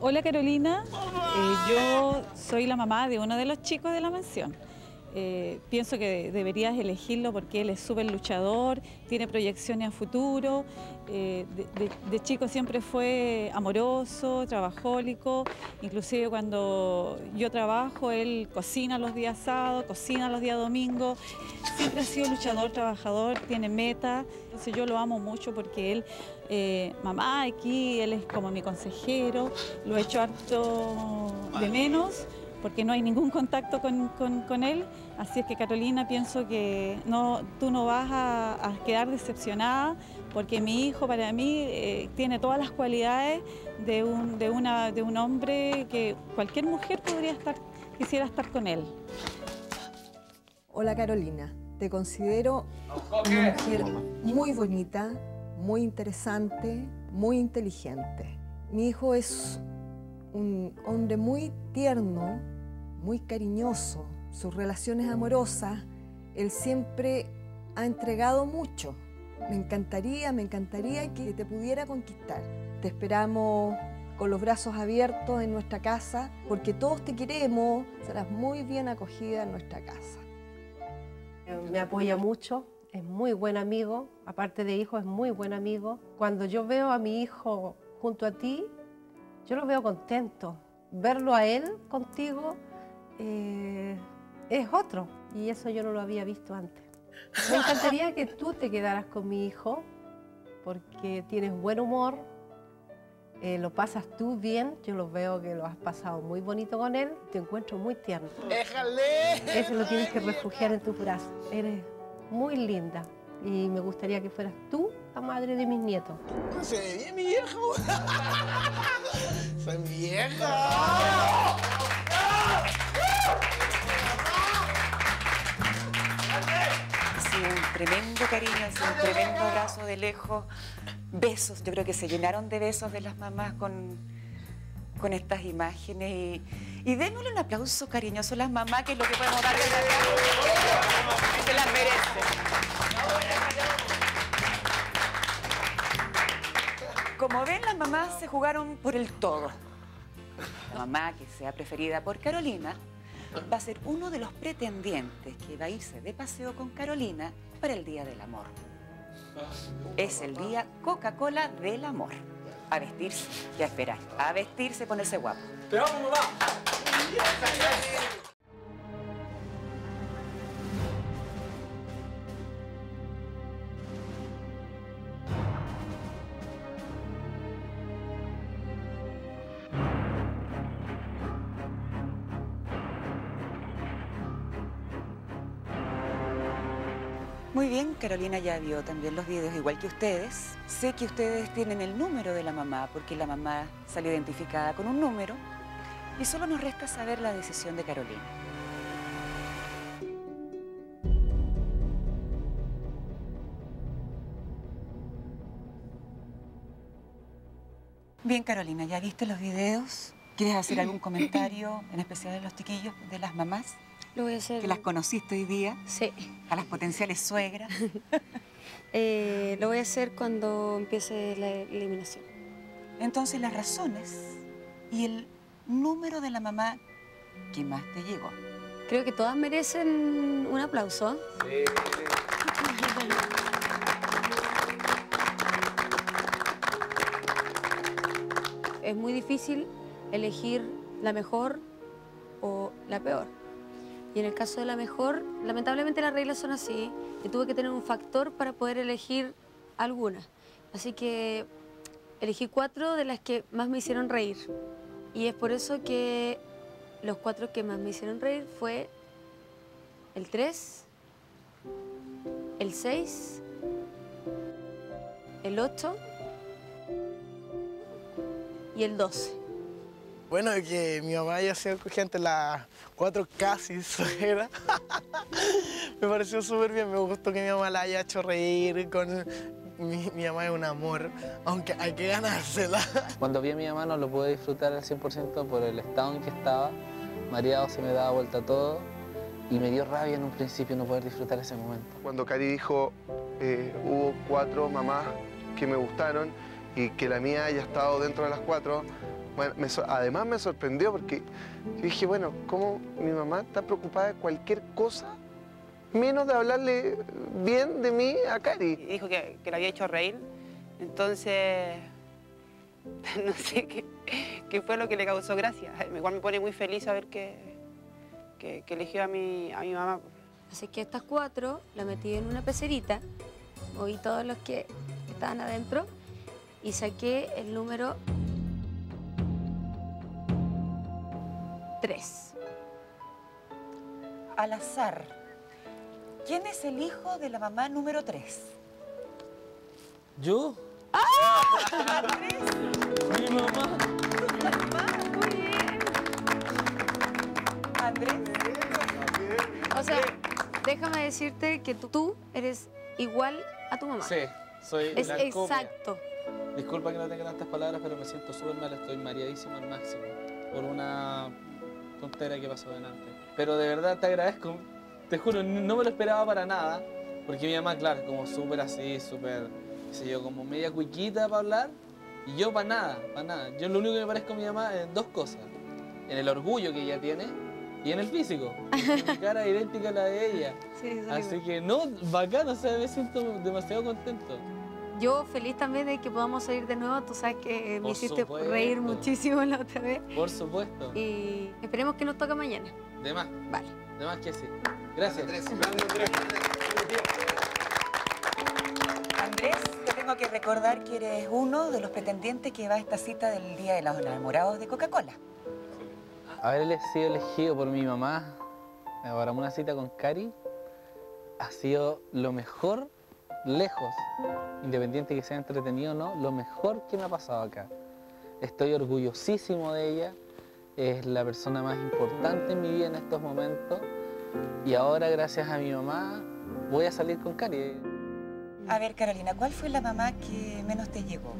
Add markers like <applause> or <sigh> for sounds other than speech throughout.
Hola Carolina, Eh, yo soy la mamá de uno de los chicos de la mansión. Eh, pienso que deberías elegirlo porque él es súper luchador, tiene proyecciones a futuro, eh, de, de- de chico siempre fue amoroso, trabajólico, inclusive cuando yo trabajo, él cocina los días sábados, cocina los días domingos, siempre ha sido luchador, trabajador, tiene meta, entonces yo lo amo mucho porque él, eh, mamá aquí, él es como mi consejero, lo he hecho harto de menos porque no hay ningún contacto con, con- él. Así es que Carolina, pienso que no, tú no vas a, a quedar decepcionada porque mi hijo para mí eh, tiene todas las cualidades de un, de, una, de un hombre que cualquier mujer podría estar, quisiera estar con él. Hola Carolina, te considero una mujer muy bonita, muy interesante, muy inteligente. Mi hijo es un hombre muy tierno, muy cariñoso. Sus relaciones amorosas, él siempre ha entregado mucho. Me encantaría, me encantaría que te pudiera conquistar. Te esperamos con los brazos abiertos en nuestra casa, porque todos te queremos, serás muy bien acogida en nuestra casa. Me apoya mucho, es muy buen amigo, aparte de hijo, es muy buen amigo. Cuando yo veo a mi hijo junto a ti, yo lo veo contento. Verlo a él contigo eh, es otro, y eso yo no lo había visto antes. Me encantaría que tú te quedaras con mi hijo, porque tienes buen humor, eh, lo pasas tú bien, yo lo veo que lo has pasado muy bonito con él, te encuentro muy tierno. ¡Déjale! Eso lo tienes que refugiar en tus brazos. Eres muy linda y me gustaría que fueras tú la madre de mis nietos. Se ve bien, mi viejo. <laughs> Soy mi vieja. Tremendo cariño, un tremendo abrazo de lejos. Besos, yo creo que se llenaron de besos de las mamás con, con estas imágenes. Y, y démosle un aplauso cariñoso a las mamás, que es lo que podemos dar de la Se las merecen. Como ven, las mamás se jugaron por el todo. La mamá que sea preferida por Carolina va a ser uno de los pretendientes que va a irse de paseo con Carolina para el Día del Amor. Es el día Coca-Cola del Amor. A vestirse y a esperar. A vestirse, ponerse guapo. Te amo, mamá. Muy bien, Carolina ya vio también los videos igual que ustedes. Sé que ustedes tienen el número de la mamá porque la mamá salió identificada con un número y solo nos resta saber la decisión de Carolina. Bien, Carolina, ¿ya viste los videos? ¿Quieres hacer algún <clears throat> comentario, en especial de los chiquillos, de las mamás? Lo voy a hacer. Que las conociste hoy día, Sí. a las potenciales suegras. <laughs> Eh, lo voy a hacer cuando empiece la eliminación. Entonces las razones y el número de la mamá que más te llegó. Creo que todas merecen un aplauso. Es muy difícil elegir la mejor o la peor. Y en el caso de la mejor, lamentablemente las reglas son así y tuve que tener un factor para poder elegir alguna. Así que elegí cuatro de las que más me hicieron reír. Y es por eso que los cuatro que más me hicieron reír fue el 3, el 6, el 8 y el 12. Bueno, que mi mamá haya sido cogente las cuatro casi suegra. <laughs> me pareció súper bien, me gustó que mi mamá la haya hecho reír con... Mi, mi mamá es un amor, aunque hay que ganársela. <laughs> Cuando vi a mi mamá no lo pude disfrutar al 100% por el estado en que estaba. Mareado se me daba vuelta todo y me dio rabia en un principio no poder disfrutar ese momento. Cuando Cari dijo, eh, hubo cuatro mamás que me gustaron y que la mía haya estado dentro de las cuatro, bueno, me además me sorprendió porque yo dije, bueno, ¿cómo mi mamá está preocupada de cualquier cosa menos de hablarle bien de mí a Cari? Dijo que, que la había hecho reír, entonces <laughs> no sé qué, qué fue lo que le causó gracia. Igual me pone muy feliz saber que, que, que eligió a mi, a mi mamá. Así que estas cuatro la metí en una pecerita, oí todos los que estaban adentro y saqué el número 3. Al azar, ¿quién es el hijo de la mamá número 3? ¿Yo? Mi mamá. Andrés. O sea, déjame decirte que tú, tú eres igual a tu mamá. Sí, soy Es la copia. exacto. Disculpa que no tenga tantas palabras, pero me siento súper mal, estoy mareadísimo al máximo por una tontera que pasó delante. Pero de verdad te agradezco, te juro, no me lo esperaba para nada, porque mi mamá, claro, como súper así, súper, qué sé yo, como media cuiquita para hablar, y yo para nada, para nada. Yo lo único que me parezco a mi mamá es en dos cosas, en el orgullo que ella tiene y en el físico. Mi cara <laughs> idéntica a la de ella. Sí, Así que no, bacán, o sea, me siento demasiado contento. Yo feliz también de que podamos salir de nuevo. Tú sabes que eh, me hiciste supuesto. reír muchísimo la otra vez. Por supuesto. Y esperemos que nos toque mañana. De más. Vale. De más que sí. Gracias. Andrés, te tengo que recordar que eres uno de los pretendientes que va a esta cita del Día de los Enamorados de Coca-Cola. Haber sido elegido por mi mamá para una cita con Cari ha sido lo mejor, lejos, independiente que sea entretenido o no, lo mejor que me ha pasado acá. Estoy orgullosísimo de ella, es la persona más importante en mi vida en estos momentos y ahora gracias a mi mamá voy a salir con Cari. A ver, Carolina, ¿cuál fue la mamá que menos te llegó?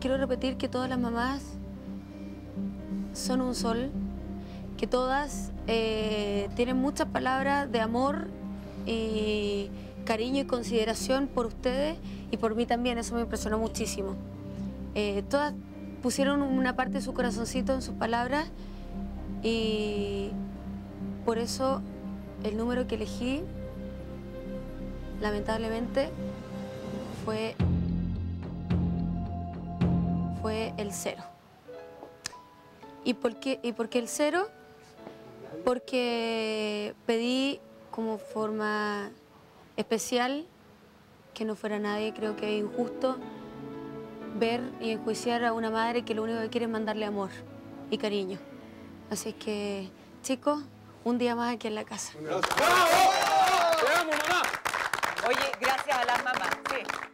Quiero repetir que todas las mamás son un sol, que todas eh, tienen muchas palabras de amor y cariño y consideración por ustedes y por mí también, eso me impresionó muchísimo. Eh, todas pusieron una parte de su corazoncito en sus palabras y por eso el número que elegí, lamentablemente, fue, fue el cero. ¿Y por, qué, ¿Y por qué el cero? Porque pedí como forma especial que no fuera nadie, creo que es injusto ver y enjuiciar a una madre que lo único que quiere es mandarle amor y cariño. Así que, chicos, un día más aquí en la casa. Oye, gracias a las mamás. Sí.